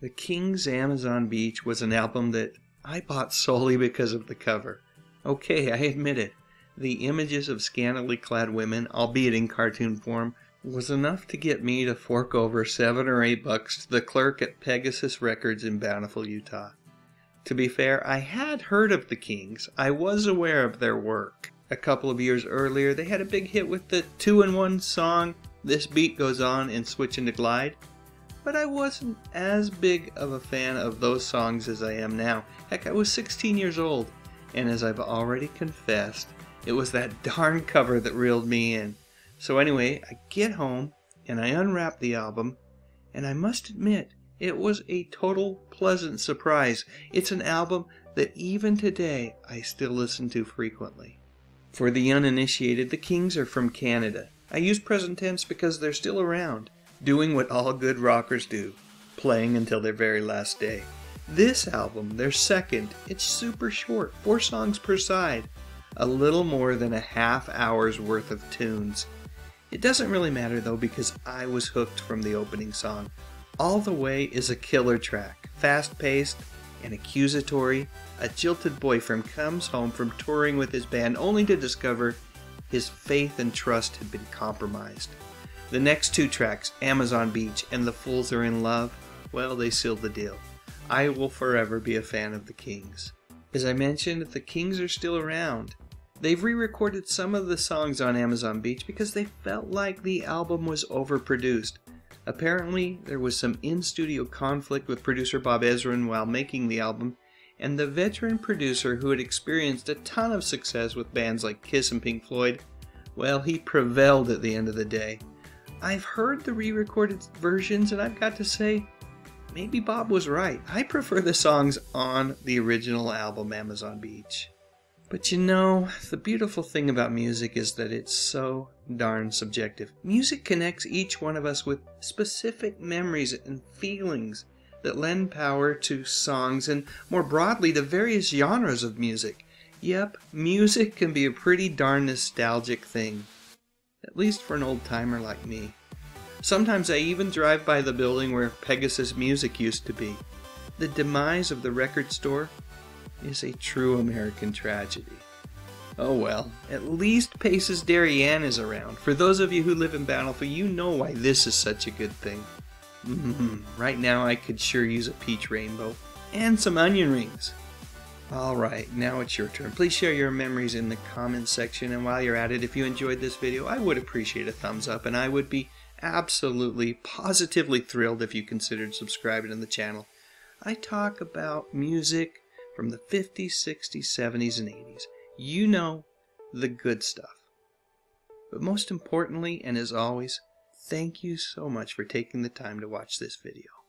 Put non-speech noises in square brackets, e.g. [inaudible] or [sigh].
The King's Amazon Beach was an album that I bought solely because of the cover. Okay, I admit it. The images of scantily clad women, albeit in cartoon form, was enough to get me to fork over seven or eight bucks to the clerk at Pegasus Records in Bountiful, Utah. To be fair, I had heard of the Kings. I was aware of their work. A couple of years earlier, they had a big hit with the two in one song, This Beat Goes On and Switchin' to Glide but I wasn't as big of a fan of those songs as I am now. Heck, I was 16 years old, and as I've already confessed, it was that [laughs] darn cover that reeled me in. So anyway, I get home and I unwrap the album, and I must admit, it was a total pleasant surprise. It's an album that even today I still listen to frequently. For the uninitiated, the Kings are from Canada. I use present tense because they're still around doing what all good rockers do, playing until their very last day. This album, their second, it's super short, four songs per side, a little more than a half hour's worth of tunes. It doesn't really matter though because I was hooked from the opening song. All the Way is a killer track, fast paced and accusatory. A jilted boyfriend comes home from touring with his band only to discover his faith and trust had been compromised. The next two tracks, Amazon Beach and The Fools Are in Love, well, they sealed the deal. I will forever be a fan of the Kings. As I mentioned, the Kings are still around. They've re recorded some of the songs on Amazon Beach because they felt like the album was overproduced. Apparently, there was some in studio conflict with producer Bob Ezrin while making the album, and the veteran producer who had experienced a ton of success with bands like Kiss and Pink Floyd, well, he prevailed at the end of the day. I've heard the re recorded versions, and I've got to say, maybe Bob was right. I prefer the songs on the original album, Amazon Beach. But you know, the beautiful thing about music is that it's so darn subjective. Music connects each one of us with specific memories and feelings that lend power to songs and more broadly to various genres of music. Yep, music can be a pretty darn nostalgic thing at least for an old timer like me. Sometimes I even drive by the building where Pegasus Music used to be. The demise of the record store is a true American tragedy. Oh well, at least Pace's Drive-In is around. For those of you who live in Bountiful, you know why this is such a good thing. Mm-hmm. Right now, I could sure use a peach rainbow and some onion rings. Alright, now it's your turn. Please share your memories in the comments section, and while you're at it, if you enjoyed this video, I would appreciate a thumbs up, and I would be absolutely, positively thrilled if you considered subscribing to the channel. I talk about music from the 50s, 60s, 70s, and 80s. You know, the good stuff. But most importantly, and as always, thank you so much for taking the time to watch this video.